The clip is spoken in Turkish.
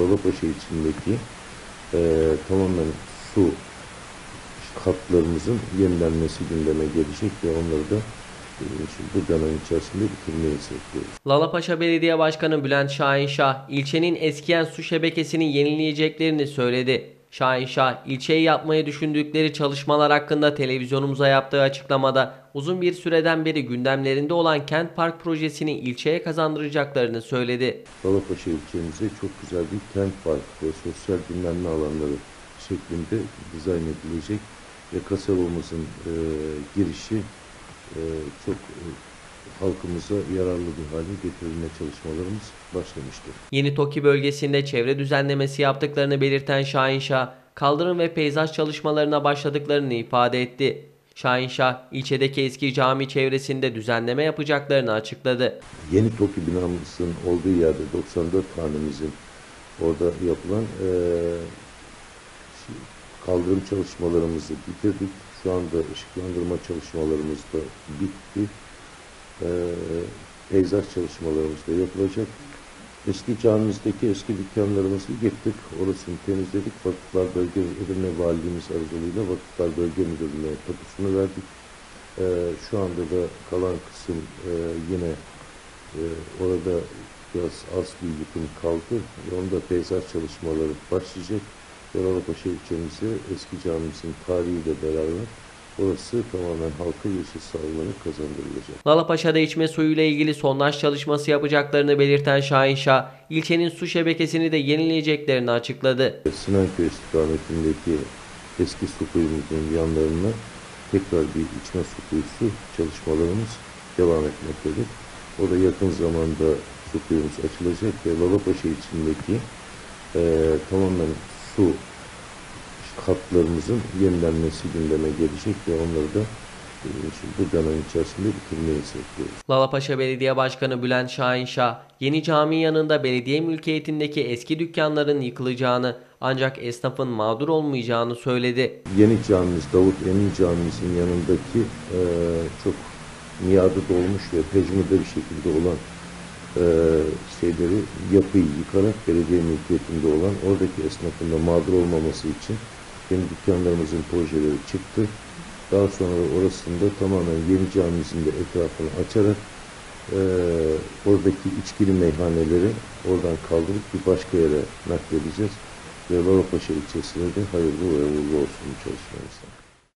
Lalapaşa içindeki e, tamamen su hatlarımızın yenilenmesi gündeme gelecek ve onları da e, bu dönem içerisinde bitirmeyi hedefliyoruz. Lalapaşa Belediye Başkanı Bülent Şahinşah, ilçenin eskiyen su şebekesini yenileyeceklerini söyledi. Şahinşah, ilçeyi yapmayı düşündükleri çalışmalar hakkında televizyonumuza yaptığı açıklamada uzun bir süreden beri gündemlerinde olan Kent Park projesini ilçeye kazandıracaklarını söyledi. Lalapaşa ilçemize çok güzel bir kent park ve sosyal dinlenme alanları şeklinde dizayn edilecek ve kasabamızın e, girişi e, çok e, halkımıza yararlı bir hale getirilme çalışmalarımız başlamıştır. Yeni Toki bölgesinde çevre düzenlemesi yaptıklarını belirten Şahinşah, kaldırım ve peyzaj çalışmalarına başladıklarını ifade etti. Şahinşah, ilçedeki eski cami çevresinde düzenleme yapacaklarını açıkladı. Yeni TOKİ binamızın olduğu yerde 94 hanemizin orada yapılan şey, kaldırım çalışmalarımızı bitirdik. Şu anda ışıklandırma çalışmalarımız da bitti. Eee peyzaj çalışmalarımız da yapılacak. Eski camimizdeki eski dükkanlarımızı yıktık. Orasını temizledik. Vakıflar Bölge Edirne Valiliğimiz aracılığıyla Vakıflar Bölge Müdürlüğü'ne tapusunu verdik. Eee, şu anda da kalan kısım eee, yine eee, orada biraz az bir yıkım kaldı. Ve onda peyzaj çalışmaları başlayacak. Yalalapaşa ilçemize eski camimizin tarihiyle beraber orası tamamen halka yeşil sağlanıp kazandırılacak. Lalapaşa'da içme suyuyla ilgili sondaj çalışması yapacaklarını belirten Şahinşah, ilçenin su şebekesini de yenileyeceklerini açıkladı. Sinanköy istikametindeki eski su kuyumuzun yanlarına tekrar bir içme su kuyusu çalışmalarımız devam etmektedir. O da yakın zamanda su kuyumuz açılacak ve Lalapaşa içindeki eee, tamamen su hatlarımızın yenilenmesi gündeme gelecek ve onları da şimdi bu dönem içerisinde bitirmeyi hedefliyoruz. Lalapaşa Belediye Başkanı Bülent Şahinşah, yeni cami yanında belediye mülkiyetindeki eski dükkanların yıkılacağını ancak esnafın mağdur olmayacağını söyledi. Yeni camimiz Davut Emin Camimizin yanındaki eee, çok miadı dolmuş ve pecmurde bir şekilde olan eee, şeyleri yapıyı yıkarak belediye mülkiyetinde olan oradaki esnafın da mağdur olmaması için yeni dükkanlarımızın projeleri çıktı. Daha sonra da orasında tamamen yeni camimizin de etrafını açarak eee, oradaki içkili meyhaneleri oradan kaldırıp bir başka yere nakledeceğiz ve Lalapaşa ilçesine de hayırlı ve uğurlu olsun bu çalışmamızdan.